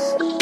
Mix.